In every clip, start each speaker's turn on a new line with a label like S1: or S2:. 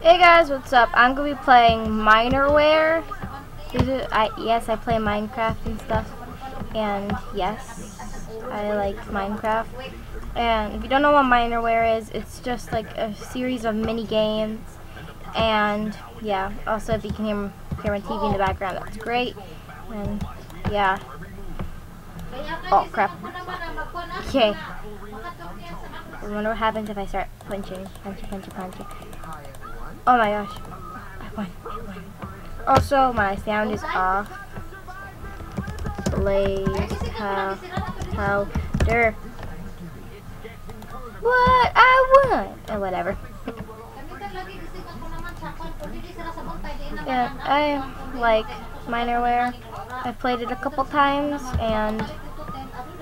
S1: Hey guys, what's up? I'm gonna be playing Minerware. I yes, I play Minecraft and stuff, and yes, I like Minecraft. And if you don't know what Minerware is, it's just like a series of mini games. And yeah, also if you can hear, hear my TV in the background, that's great. And yeah. Oh crap. Okay. I wonder what happens if I start punching, punching, punching, punching. Oh my gosh. I won. I won. Also, my sound is off. Blaze how powder. What? I won. Oh, eh, whatever. yeah, I like Minerware. I've played it a couple times, and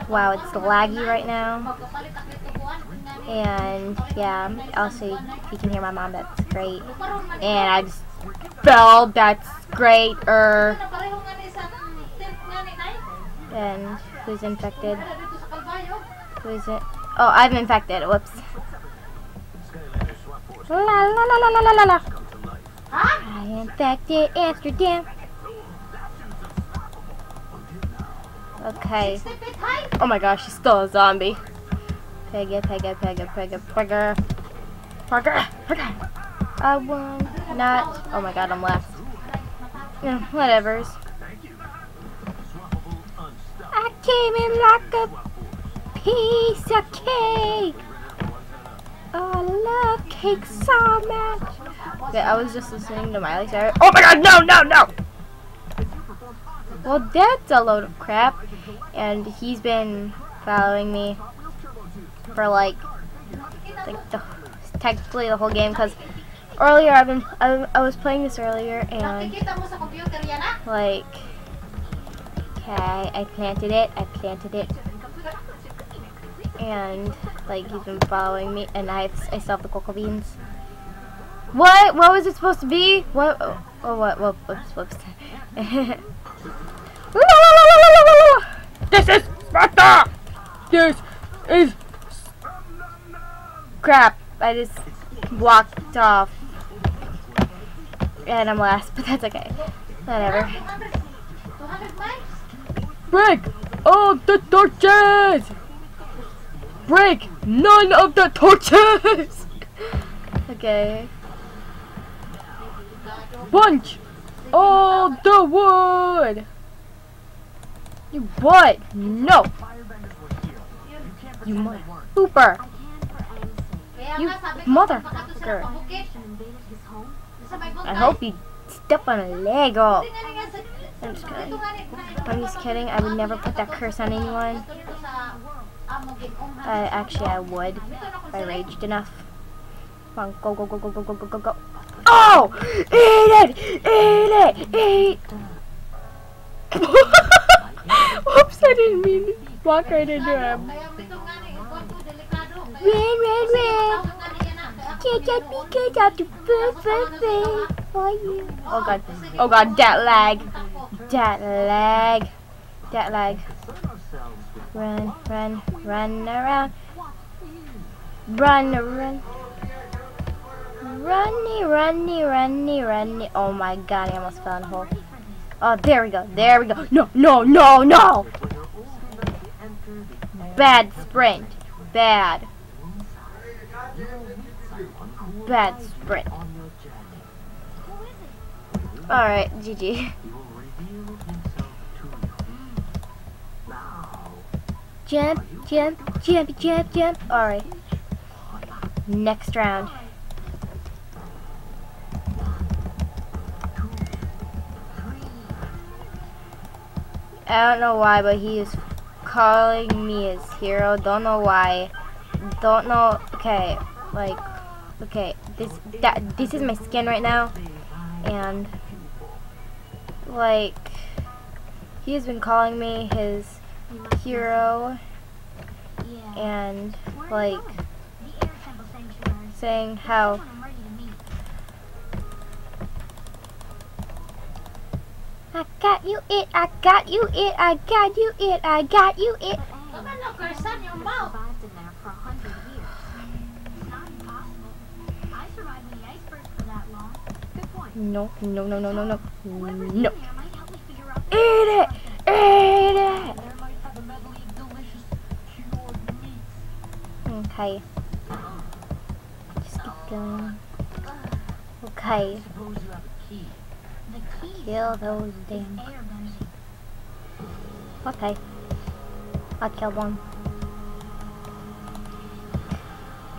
S1: wow, it's laggy right now. And yeah, also if you can hear my mom, that's great. And I just fell, that's great. Er. And who's infected? Who is it? Oh, I'm infected. Whoops. La la la la la la la. I infected Amsterdam. Okay. Oh my gosh, she's still a zombie. Pega, pega, pega, pega, pega. Pega, pega. I won. Not. Oh my god, I'm left. Yeah, whatever's. I came in like a piece of cake. Oh, I love cake so much. Okay, I was just listening to Miley Cyrus. Oh my god, no, no, no! Well, that's a load of crap. And he's been following me for like, like the, technically the whole game because earlier I've been I, I was playing this earlier and like okay I planted it I planted it. And like he's been following me and I I still have the cocoa beans. What? What was it supposed to be? What? Oh, oh what? What whoops whoops. This is Sparta! This is crap I just walked off and I'm last, but that's okay. Whatever. Break all the torches! Break none of the torches! okay. Bunch all the wood! You what? No! You mother pooper! You motherfucker! I hope you step on a Lego. I'm just kidding. I'm just kidding. I would never put that curse on anyone. Uh, actually, I would if I raged enough. Come on, go, go, go, go, go, go, go, go, go. Oh! Eat it! Eat it! Eat! Whoops, I didn't mean to walk right into him. Red, red, red! Can't because of the birthday for you. Oh god. Oh god, that lag. That lag. That lag. Run, run, run around. Run, run. Runny, runny, runny, runny. Oh my god, I almost fell in a hole. Oh, there we go. There we go. No, no, no, no! Bad sprint. Bad bad sprint. Alright, GG. Jump, jump, jump, jump, jump. Alright. Next round. I don't know why, but he is calling me his hero. Don't know why. Don't know. Okay, like Okay, this that this is my skin right now, and like he has been calling me his hero, and like saying how I got you it, I got you it, I got you it, I got you it. No, no, no, no, no, no. No. Eat it! Eat it! Okay. Just keep going. Okay. Kill those damn. Okay. I killed one.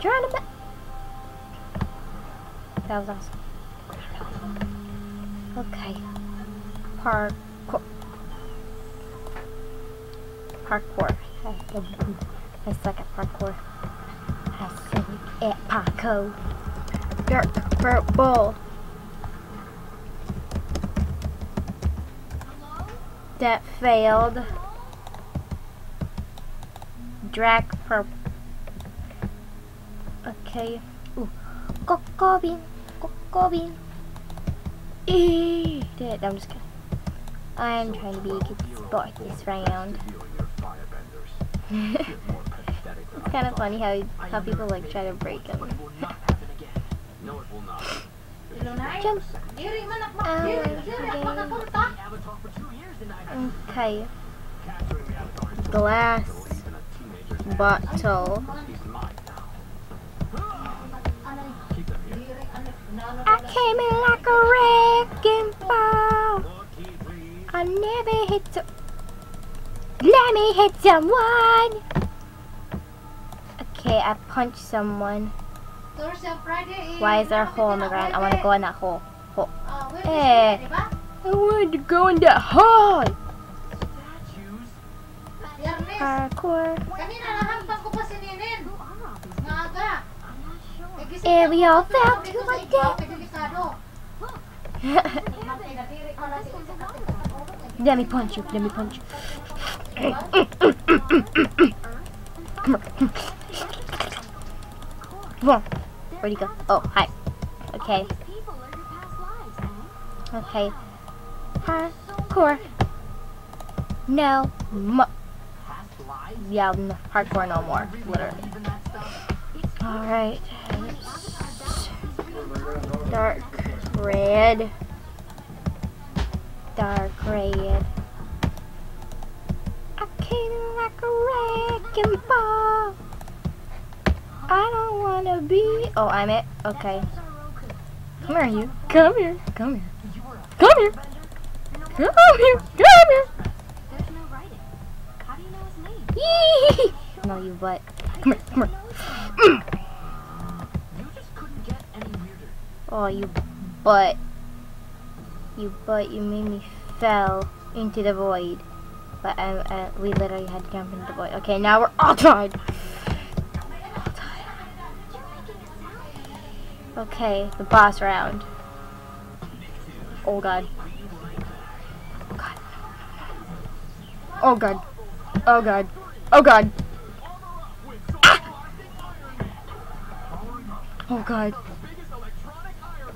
S1: Trying to. That was awesome. Okay. Parkour. Parkour. I suck at parkour. I suck at parkour. Dark purple. That failed. Drag purple. Okay. Ooh. Cocoa bean. Cocoa bean. I'm just. I'm trying to be a good sport this round. it's kind of funny how how people like try to break them. Okay. Glass bottle. Came in like a wrecking ball. I never hit so Let me hit someone! Okay, I punched someone. Why is there a hole in the ground? I want to go in that hole. hole. Hey, I wanted to go in that hole! Parkour. And we all fell to my death. Let me punch you. Let me punch you. Come on. Where'd he go? Oh, hi. Okay. Okay. Hardcore. No. Mo yeah, hardcore no more. Literally. Alright. Dark red. Dark red. I came like a wrecking ball. I don't wanna be. Oh, I'm it. Okay. Come here, you. Come here. Come here. Come here. Come here. Come here. No, you butt. Come here. Come here. Mm. Oh, you butt. You butt. You made me fell into the void. But I, we literally had to jump into the void. Okay, now we're all tied. Okay, the boss round. Oh god. Oh god. Oh god. Oh god. Ah! Oh god.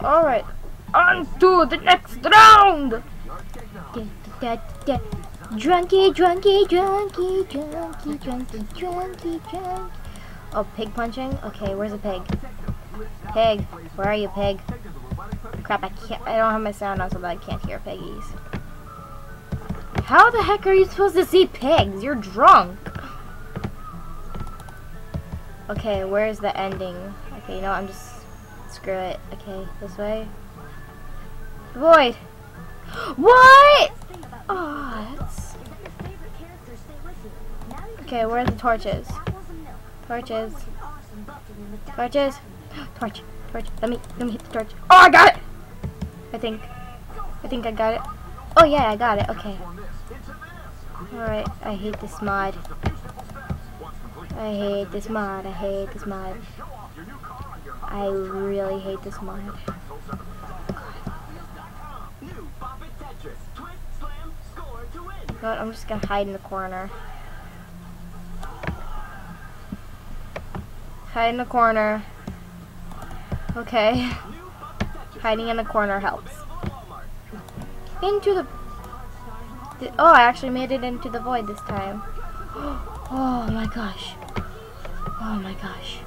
S1: Alright, on to the next round! Drunky, drunky, drunky, drunky, drunky, drunky, drunky. Oh, pig punching? Okay, where's the pig? Pig, where are you, pig? Crap, I can't, I don't have my sound on so I can't hear piggies. How the heck are you supposed to see pigs? You're drunk. Okay, where's the ending? Okay, you know what, I'm just, screw it. Okay, this way. Void! What? Oh, that's... Okay, where are the torches? Torches. Torches. Torch. Torch. Let me let me hit the torch. Oh, I got it. I think. I think I got it. Oh yeah, I got it. Okay. All right. I hate this mod. I hate this mod. I hate this mod. I really hate this mod. But I'm just gonna hide in the corner. Hide in the corner. Okay. Hiding in the corner helps. Into the... Oh, I actually made it into the void this time. Oh my gosh. Oh my gosh.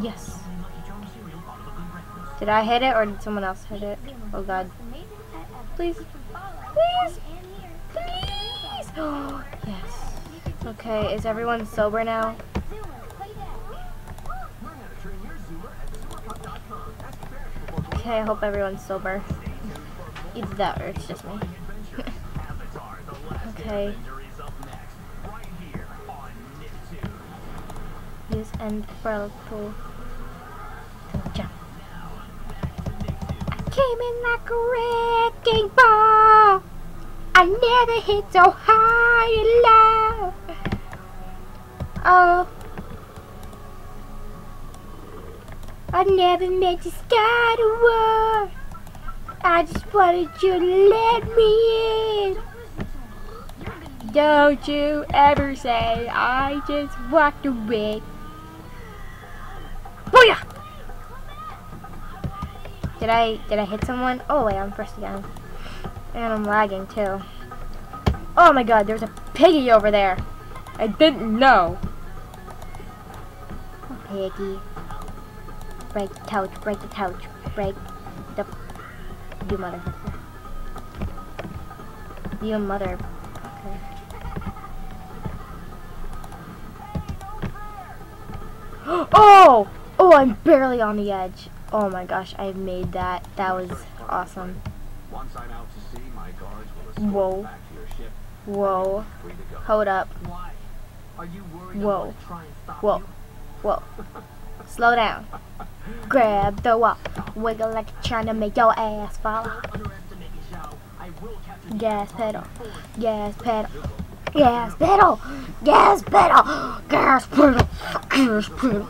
S1: Yes. Did I hit it or did someone else hit it? Oh god. Please. Please. Please. Yes. Okay, is everyone sober now? Okay, I hope everyone's sober. Either that or it's just me. okay. End whirlpool to jump. I came in like a wrecking ball. I never hit so high in love. Oh. I never meant to start a war. I just wanted you to let me in. Don't you ever say I just walked away. Did I did I hit someone? Oh wait, I'm first again. And I'm lagging too. Oh my god, there's a piggy over there. I didn't know. Oh, piggy. Break the couch, break the couch, break the you motherfucker. You mother Oh! Oh, I'm barely on the edge. Oh my gosh, I made that. That was awesome. Whoa. Whoa. Hold up. Whoa. Whoa. Whoa. Slow down. Grab the wall. Wiggle like you're trying to make your ass fall. Gas pedal. Gas pedal. Gas pedal. Gas pedal. Gas pedal. Gas pedal.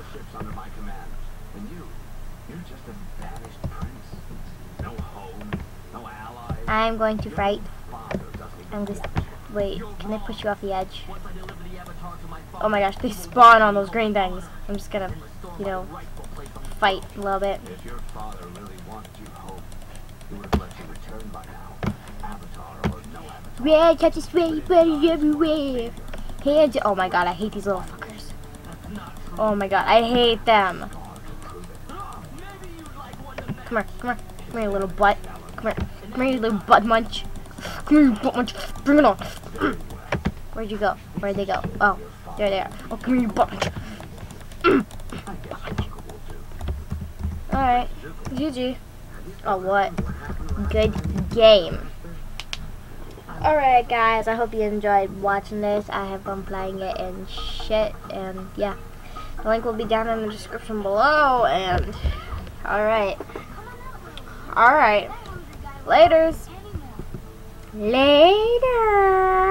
S1: I'm going to fight. I'm just... Wait, can I push you off the edge? Oh my gosh, they spawn on those green things. I'm just gonna, you know, fight a little bit. Red catch is way better everywhere. Hands. Oh my god, I hate these little fuckers. Oh my god, I hate them. Come here, come here, come here, little butt. Come here. You little butt munch. Come here, you butt munch. Bring it on. Where'd you go? Where'd they go? Oh, there they are. Oh, come here, you butt munch. Alright. GG. Oh, what? Good game. Alright, guys. I hope you enjoyed watching this. I have been playing it and shit. And, yeah. The link will be down in the description below. And, alright. Alright. Laters. Laters.